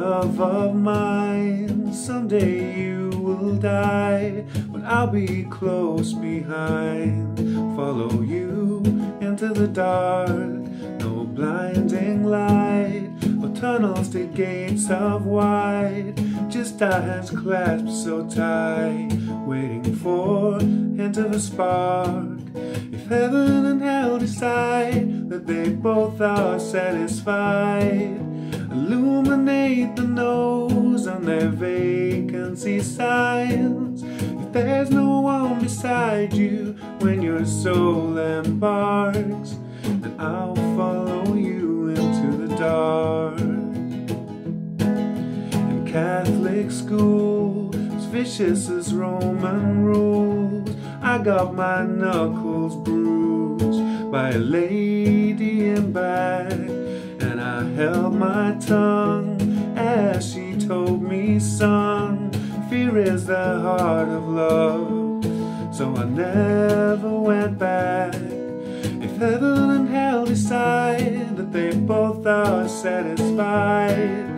love of mine, someday you will die, but I'll be close behind. Follow you into the dark, no blinding light, or tunnels to gates of white, just eyes clasped so tight, waiting for hint of a spark. If heaven and hell decide that they both are satisfied, illuminate the nose on their vacancy signs. If there's no one beside you when your soul embarks, then I'll follow you into the dark. In Catholic school, as vicious as Roman rules, I got my knuckles bruised by a lady in black, held my tongue as she told me, son, fear is the heart of love. So I never went back. If heaven and hell decide that they both are satisfied,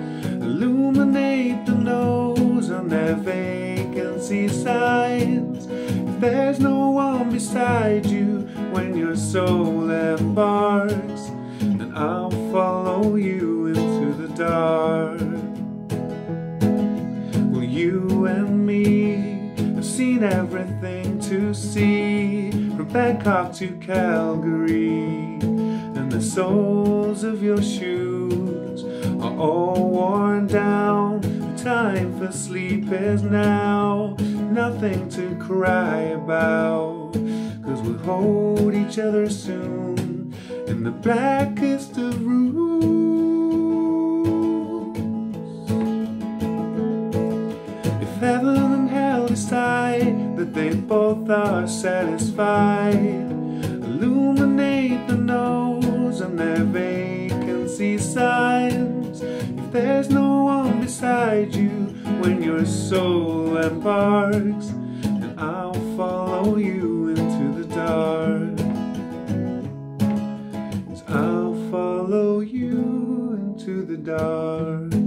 illuminate the nose on their vacancy signs. If there's no one beside you when your soul embarks, I'll follow you into the dark. Well, you and me have seen everything to see from Bangkok to Calgary, and the soles of your shoes are all worn down. The time for sleep is now, nothing to cry about, cause we'll hold each other soon the blackest of rooms. If heaven and hell decide that they both are satisfied, illuminate the nose on their vacancy signs. If there's no one beside you when your soul embarks, then I'll follow you the dark.